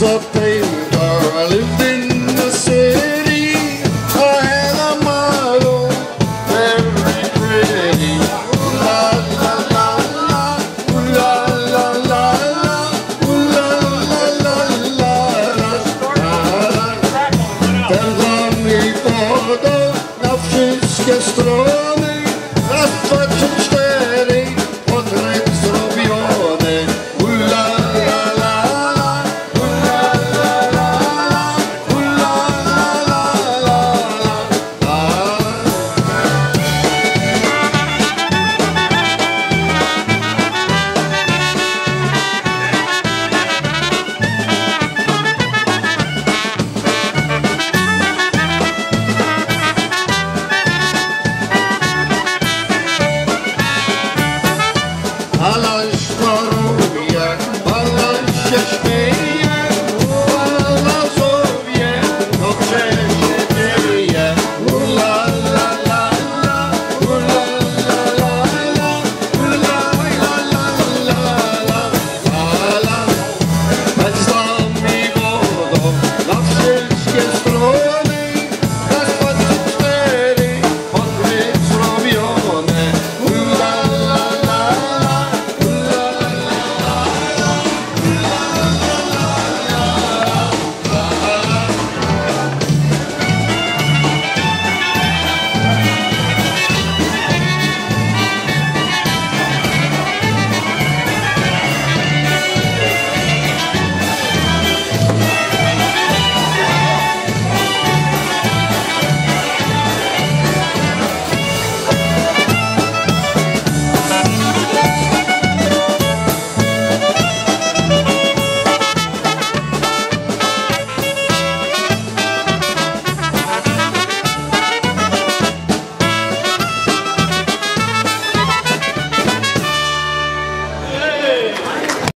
was a painter. I lived in the city. I had a model, very pretty. La la la la, la la la la, la la la la strony, Balaj Korumya, Balaj Çeşme.